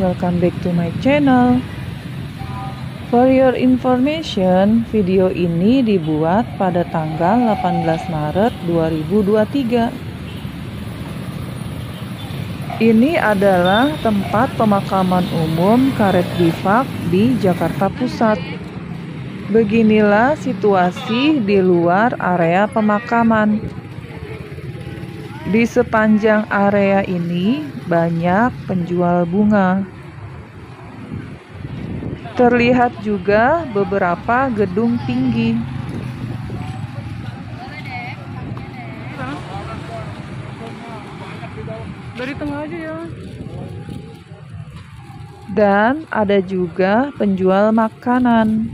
welcome back to my channel. For your information, video ini dibuat pada tanggal 18 Maret 2023. Ini adalah tempat pemakaman umum Karet Bifak di Jakarta Pusat. Beginilah situasi di luar area pemakaman. Di sepanjang area ini banyak penjual bunga. Terlihat juga beberapa gedung tinggi. Dari tengah aja ya. Dan ada juga penjual makanan.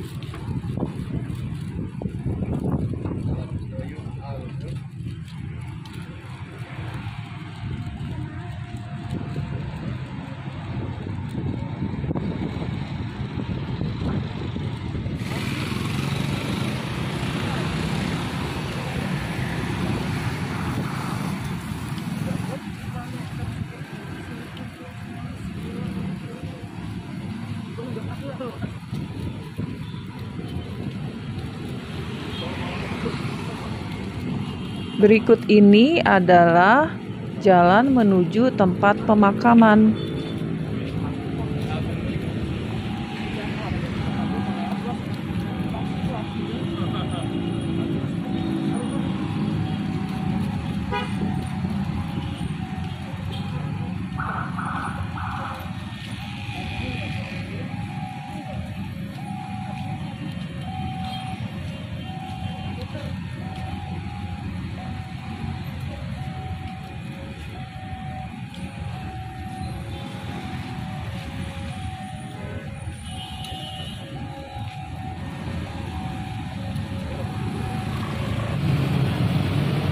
Berikut ini adalah jalan menuju tempat pemakaman.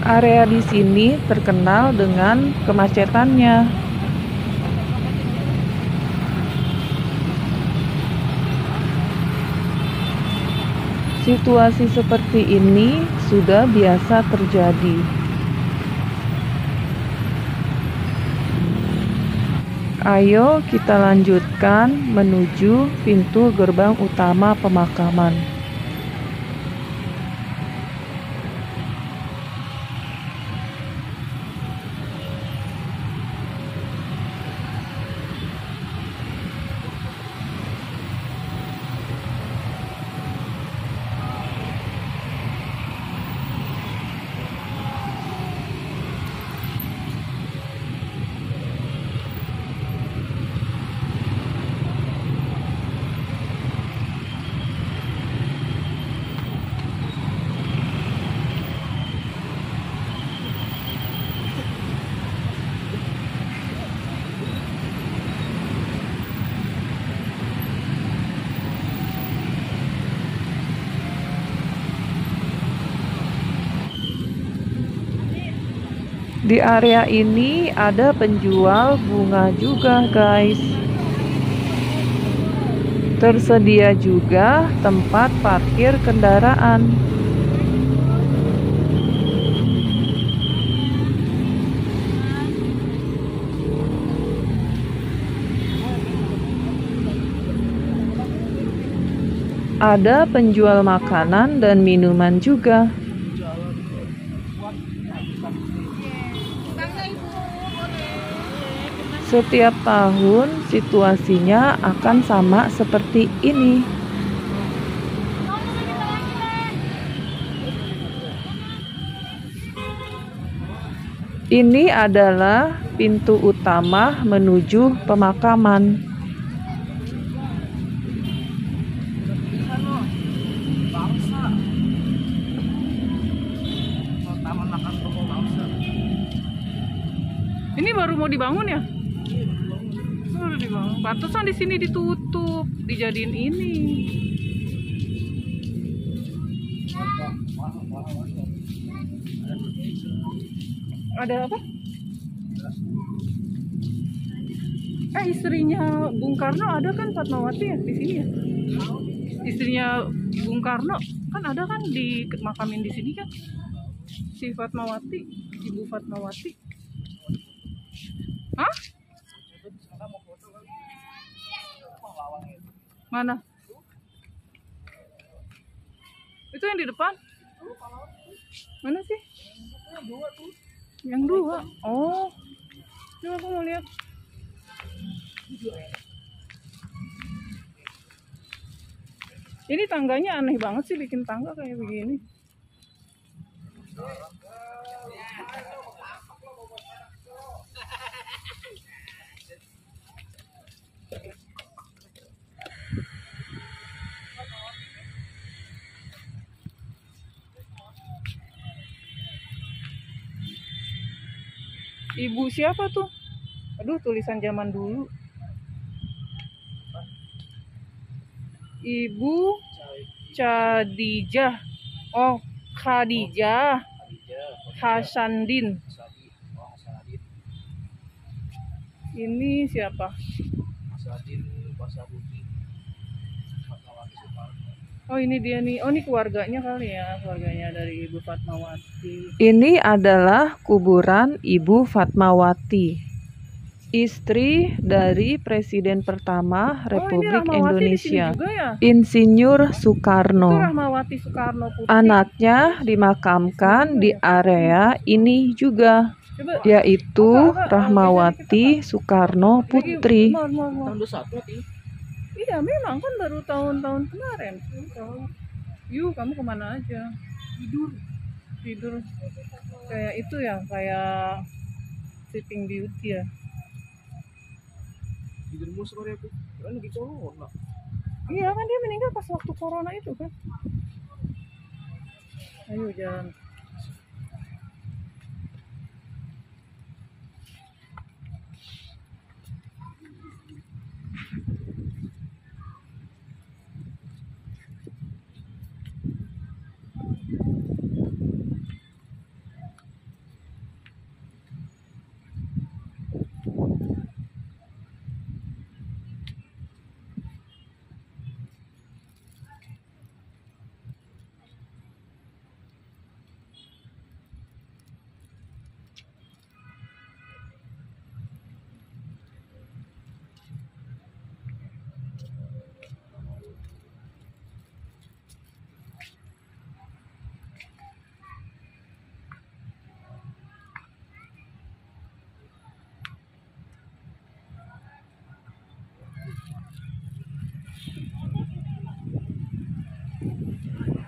Area di sini terkenal dengan kemacetannya. Situasi seperti ini sudah biasa terjadi. Ayo kita lanjutkan menuju pintu gerbang utama pemakaman. Di area ini ada penjual bunga juga, guys. Tersedia juga tempat parkir kendaraan. Ada penjual makanan dan minuman juga. Setiap tahun situasinya akan sama seperti ini. Ini adalah pintu utama menuju pemakaman. Ini baru mau dibangun ya? Pantesan di sini ditutup, dijadiin ini. Ada apa? Eh istrinya Bung Karno ada kan Fatmawati ya di sini ya? Istrinya Bung Karno kan ada kan di makamin di sini kan? Si Fatmawati, Ibu Fatmawati. Hah? Mana? Itu yang di depan? Mana sih? Yang dua. Oh. Coba aku mau lihat. Ini tangganya aneh banget sih bikin tangga kayak begini. Ibu siapa tuh? Aduh, tulisan zaman dulu. Ibu Khadijah. Oh, Khadijah Hasandin. Ini siapa? Oh ini dia nih. Oh ini keluarganya kali ya, keluarganya dari Ibu Fatmawati. Ini adalah kuburan Ibu Fatmawati, istri dari Presiden pertama Republik oh, ini Indonesia, juga ya? Insinyur Itu Soekarno. Rahmawati Soekarno Putri. Anaknya dimakamkan di area ini juga, yaitu Rahmawati Soekarno Putri. Iya memang kan baru tahun-tahun kemarin. Yuk kamu ke mana aja? Tidur. Tidur. Kayak itu ya, kayak Sleeping Beauty ya. tidur mus sore aku kan lagi corona Iya kan dia meninggal pas waktu corona itu kan. Ayo jalan.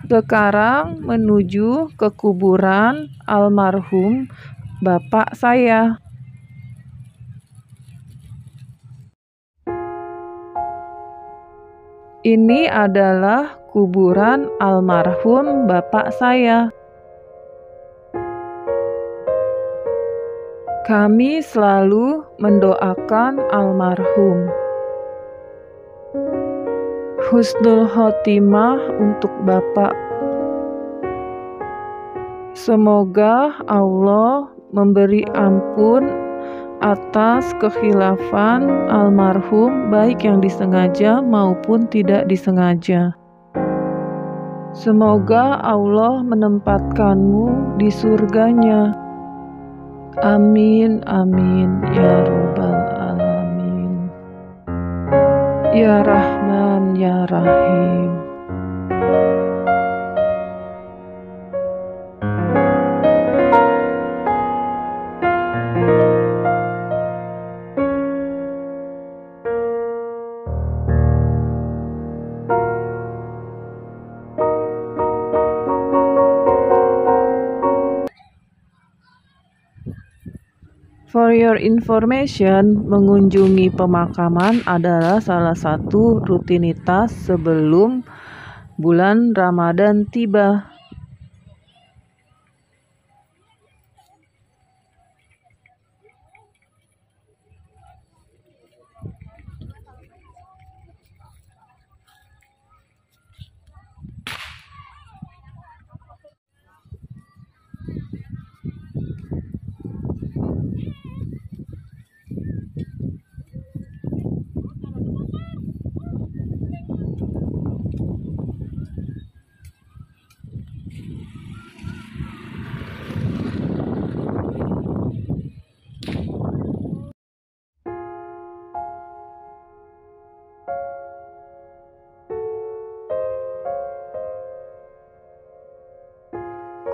Sekarang menuju ke kuburan almarhum bapak saya. Ini adalah kuburan almarhum bapak saya. Kami selalu mendoakan almarhum. Husnul Khotimah untuk Bapak. Semoga Allah memberi ampun atas kekhilafan almarhum baik yang disengaja maupun tidak disengaja. Semoga Allah menempatkanmu di surganya. Amin amin ya robbal alamin. Ya Rahman ya Rahim. For your information, mengunjungi pemakaman adalah salah satu rutinitas sebelum bulan Ramadan tiba.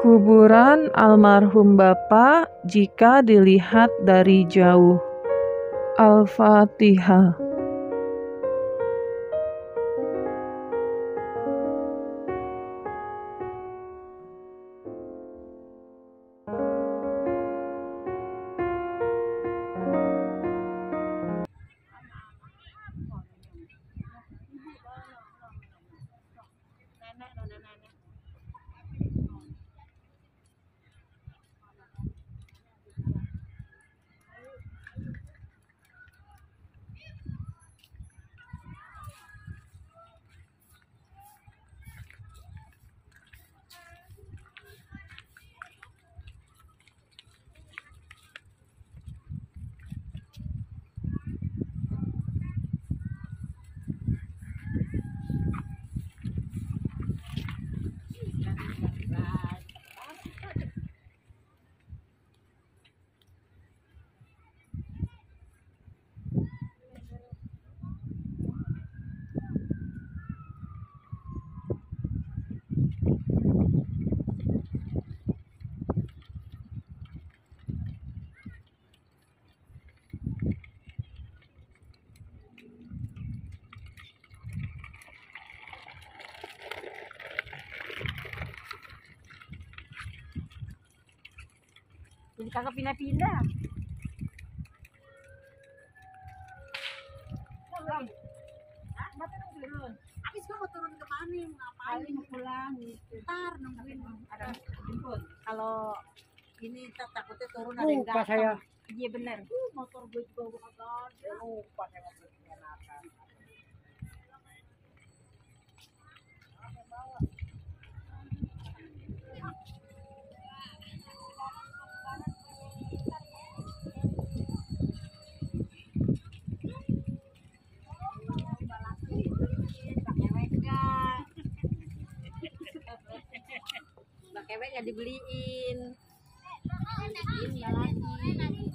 Kuburan almarhum Bapak jika dilihat dari jauh. Al-Fatihah. Jadi kagak pindah-pindah. Habis gua mau turun ke mana? Mau ngapain? Mau pulang. Ntar nungguin ada jemput. Kalau ini tak takutnya turun ada yang datang. saya. Iya bener. Uh, motor gue juga kagak ada. Lupa saya Kewek nggak dibeliin. Nggak lagi.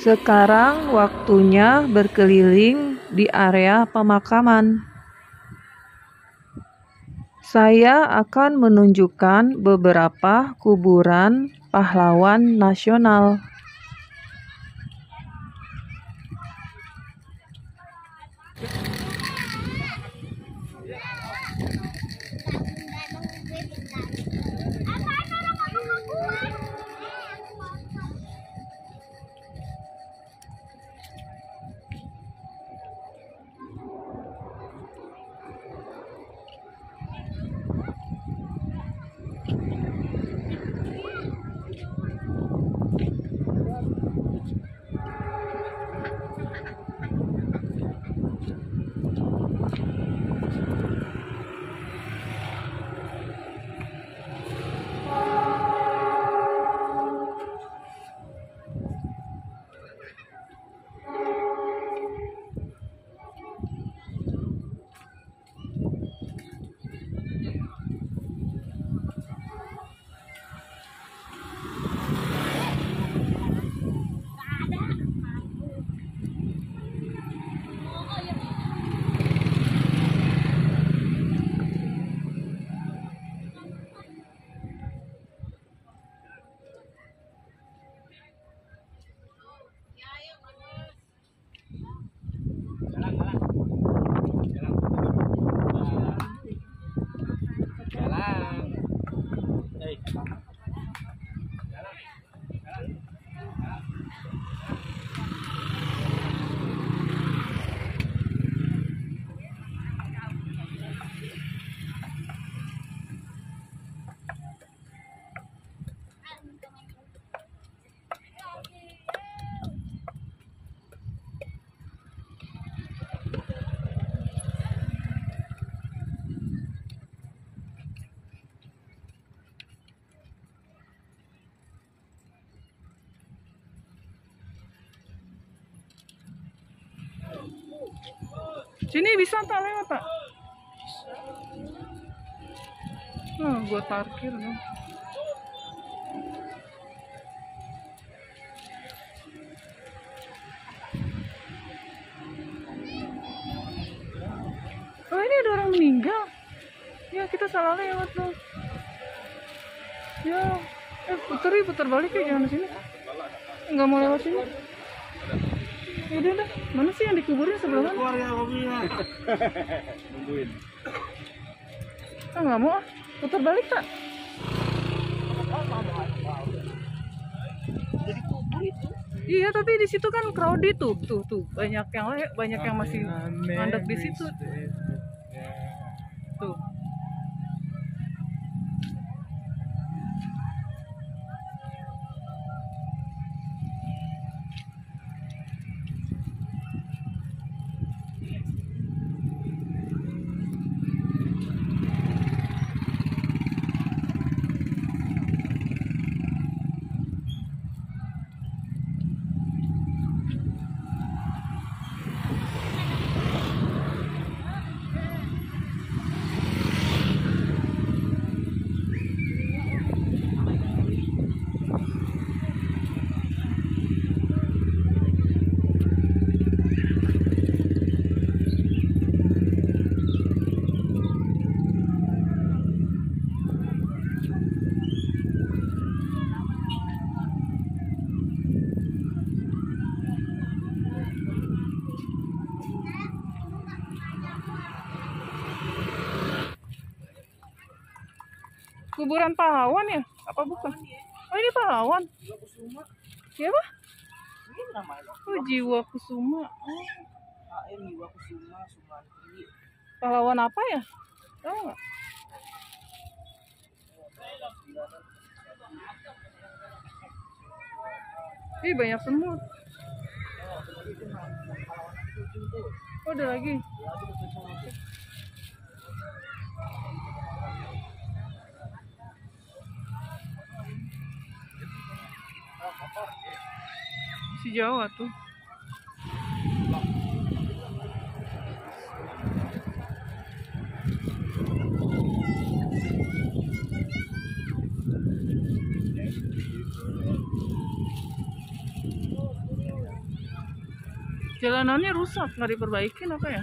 Sekarang waktunya berkeliling di area pemakaman. Saya akan menunjukkan beberapa kuburan pahlawan nasional. Sini bisa tak lewat tak? Nah, buat parkir dong. Oh ini ada orang meninggal. Ya kita salah lewat dong. Ya, eh puter puter balik ya jangan sini. Nggak mau lewat sini. Ya udah udah. Mana sih yang dikuburin sebelah mana? Keluar ya mobilnya. Nungguin. Ah nggak mau ah. Putar balik tak? Jadi kubur itu. Iya tapi di situ kan crowded tuh tuh tuh banyak yang banyak yang masih mandek di situ Kuburan pahlawan ya? Apa bukan? Oh ini pahlawan. Siapa? Ini namanya. Oh jiwa kusuma. Oh, AM pahlawan apa ya? Tahu nggak? Ih banyak semut. Oh, ada lagi. Si Jawa tuh. Jalanannya rusak, nggak diperbaikin apa ya?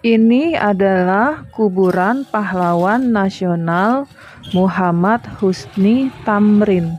Ini adalah kuburan pahlawan nasional Muhammad Husni Tamrin.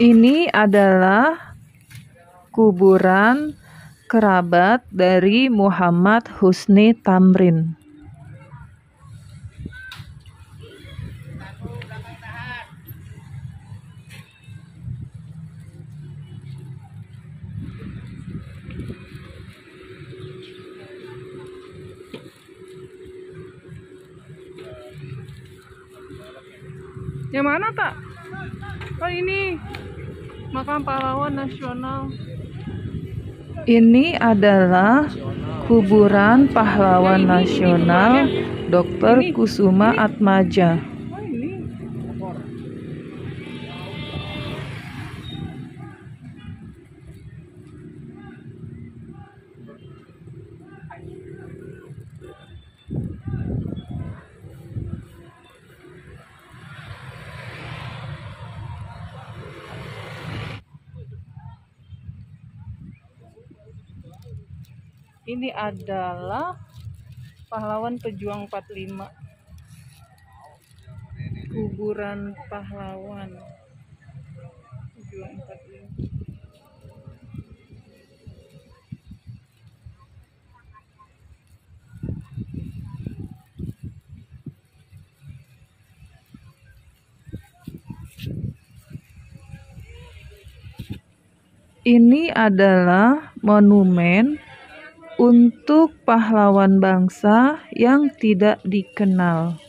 Ini adalah kuburan kerabat dari Muhammad Husni Tamrin. Yang mana tak? Oh ini makam pahlawan nasional. Ini adalah kuburan pahlawan nasional Dr. Kusuma Atmaja. Ini adalah pahlawan pejuang 45. Kuburan pahlawan. Pejuang 45. Ini adalah monumen untuk pahlawan bangsa yang tidak dikenal.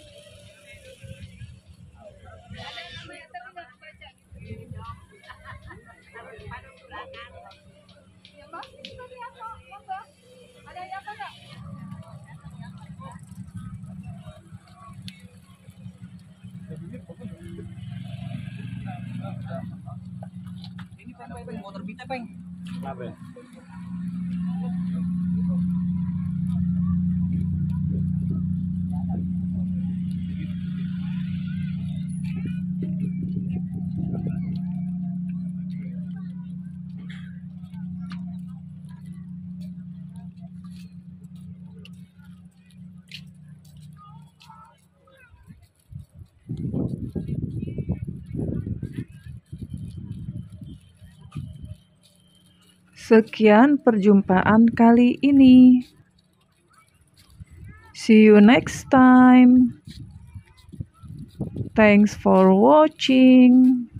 Ini peng, peng, motor kita peng. Kenapa Sekian perjumpaan kali ini. See you next time. Thanks for watching.